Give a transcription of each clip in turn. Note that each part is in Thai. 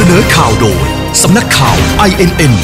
เสนอข่าวโดย สำนักข่าว INN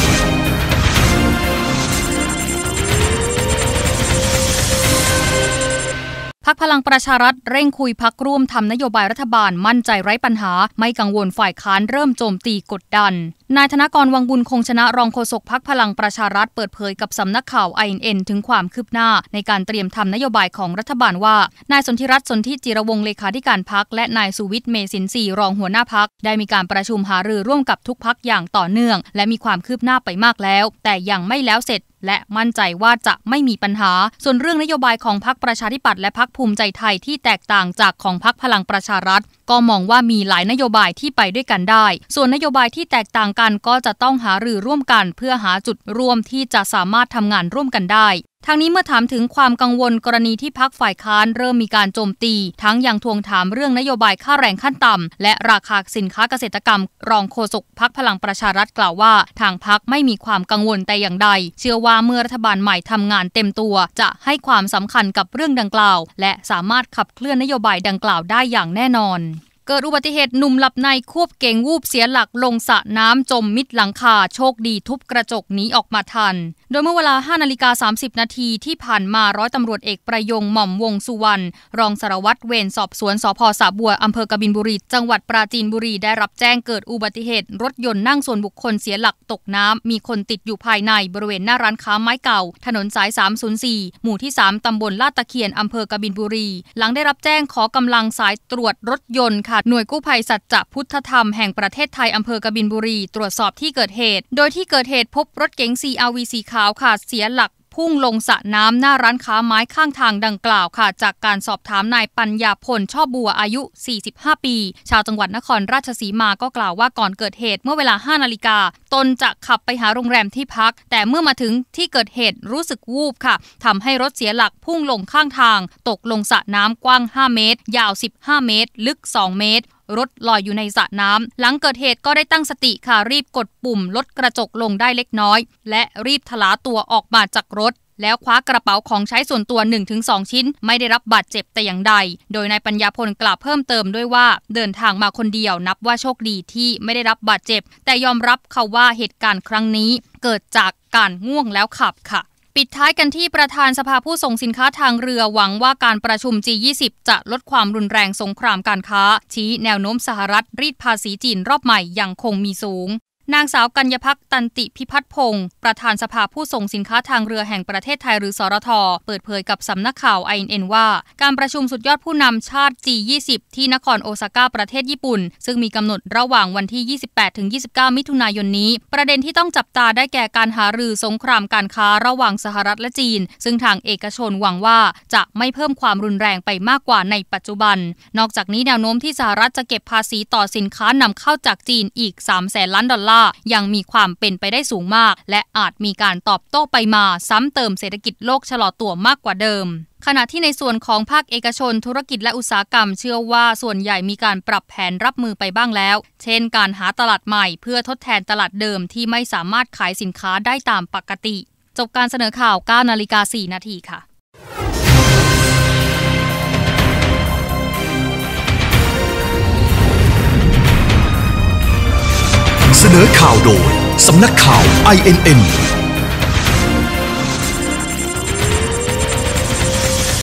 พักพลังประชารัฐเร่งคุยพักร่วมทำนโยบายรัฐบาลมั่นใจไร้ปัญหา ไม่กังวลฝ่ายค้านเริ่มโจมตีกดดันนายธนกรวังบุญคงชนะรองโฆษกพักพลังประชารัฐเปิดเผยกับสำนักข่าว INN ถึงความคืบหน้า ในการเตรียมทำนโยบายของรัฐบาลว่า นายสนธิรัตน์สนธิจิรวงเลขาธิการพักและนายสุวิทย์เมสินทรีรองหัวหน้าพักได้มีการประชุมหารือร่วมกับทุกพักอย่างต่อเนื่อง และมีความคืบหน้าไปมากแล้ว แต่ยังไม่แล้วเสร็จและมั่นใจว่าจะไม่มีปัญหา ส่วนเรื่องนโยบายของพรรคประชาธิปัตย์และพรรคภูมิใจไทยที่แตกต่างจากของพรรคพลังประชารัฐ ก็มองว่ามีหลายนโยบายที่ไปด้วยกันได้ ส่วนนโยบายที่แตกต่างกันก็จะต้องหารือร่วมกันเพื่อหาจุดร่วมที่จะสามารถทำงานร่วมกันได้ทางนี้เมื่อถามถึงความกังวลกรณีที่พักฝ่ายค้านเริ่มมีการโจมตี ทั้งยังทวงถามเรื่องนโยบายค่าแรงขั้นต่ำและราคาสินค้าเกษตรกรรม รองโฆษกพักพลังประชารัฐกล่าวว่า ทางพักไม่มีความกังวลแต่อย่างใด เชื่อว่าเมื่อรัฐบาลใหม่ทำงานเต็มตัว จะให้ความสำคัญกับเรื่องดังกล่าว และสามารถขับเคลื่อนนโยบายดังกล่าวได้อย่างแน่นอน เกิดอุบัติเหตุหนุ่มหลับในควบเก่งวูบเสียหลักลงสระน้ำจมมิดหลังคาโชคดีทุบกระจกหนีออกมาทัน โดยเมื่อเวลา5นาฬิกา30 นาทีที่ผ่านมาร้อยตำรวจเอกประยงหม่อมวงสุวรรณรองสารวัตรเวรสอบสวนสพสาบัวอำเภอกบินบุรีจังหวัดปราจีนบุรีได้รับแจ้งเกิดอุบัติเหตุ รถยนต์นั่งส่วนบุคคลเสียหลักตกน้ำมีคนติดอยู่ภายในบริเวณหน้าร้านค้าไม้เก่า ถนนสาย 304 หมู่ที่ 3ตำบลลาดตะเคียนอำเภอกบินบุรี หลังได้รับแจ้งขอกำลังสายตรวจรถยนต์ค่ะค่ะ หน่วยกู้ภัยสัจจะพุทธธรรมแห่งประเทศไทยอำเภอกบินบุรี ตรวจสอบที่เกิดเหตุ โดยที่เกิดเหตุพบรถเก๋ง CRV สีขาวค่ะเสียหลักพุ่งลงสระน้ำหน้าร้านค้าไม้ข้างทางดังกล่าวค่ะ จากการสอบถามนายปัญญาพลชอบบัวอายุ 45 ปี ชาวจังหวัดนครราชสีมาก็กล่าวว่าก่อนเกิดเหตุเมื่อเวลา 5 นาฬิกา ตนจะขับไปหาโรงแรมที่พัก แต่เมื่อมาถึงที่เกิดเหตุรู้สึกวูบค่ะทำให้รถเสียหลักพุ่งลงข้างทาง ตกลงสระน้ำกว้าง 5 เมตร ยาว 15 เมตร ลึก 2 เมตรรถลอยอยู่ในสระน้ำหลังเกิดเหตุก็ได้ตั้งสติค่ะรีบกดปุ่มลดกระจกลงได้เล็กน้อย และรีบทลาตัวออกมาจากรถ แล้วคว้ากระเป๋าของใช้ส่วนตัว 1-2 ชิ้น ไม่ได้รับบาดเจ็บแต่อย่างใด โดยนายปัญญาพลกล่าวเพิ่มเติมด้วยว่าเดินทางมาคนเดียวนับว่าโชคดีที่ไม่ได้รับบาดเจ็บ แต่ยอมรับเขาว่าเหตุการณ์ครั้งนี้ เกิดจากการง่วงแล้วขับค่ะปิดท้ายกันที่ประธานสภาผู้ส่งสินค้าทางเรือหวังว่าการประชุม G20 จะลดความรุนแรงสงครามการค้า ชี้แนวโน้มสหรัฐรีดภาษีจีนรอบใหม่ยังคงมีสูง นางสาวกัญญพักตันติพิพัฒพงศ์ประธานสภาผู้ส่งสินค้าทางเรือแห่งประเทศไทยหรือสรท เปิดเผยกับสำนักข่าว INN ว่า การประชุมสุดยอดผู้นำชาติ G20 ที่นครโอซาก้าประเทศญี่ปุ่น ซึ่งมีกำหนดระหว่างวันที่ 28-29 มิถุนายนนี้ ประเด็นที่ต้องจับตาได้แก่การหารือสงครามการค้าระหว่างสหรัฐและจีน ซึ่งทางเอกชนหวังว่าจะไม่เพิ่มความรุนแรงไปมากกว่าในปัจจุบัน นอกจากนี้แนวโน้มที่สหรัฐจะเก็บภาษีต่อสินค้านำเข้าจากจีนอีก3แสนล้านดอลลาร์ยังมีความเป็นไปได้สูงมาก และอาจมีการตอบโต้ไปมาซ้ำเติมเศรษฐกิจโลกชะลอตัวมากกว่าเดิมขณะที่ในส่วนของภาคเอกชนธุรกิจและอุตสาหกรรมเชื่อว่าส่วนใหญ่มีการปรับแผนรับมือไปบ้างแล้ว เช่นการหาตลาดใหม่เพื่อทดแทนตลาดเดิมที่ไม่สามารถขายสินค้าได้ตามปกติ จบการเสนอข่าว 9 นาฬิกา 4 นาทีค่ะ นอข่าวโดย สำนักข่าว INN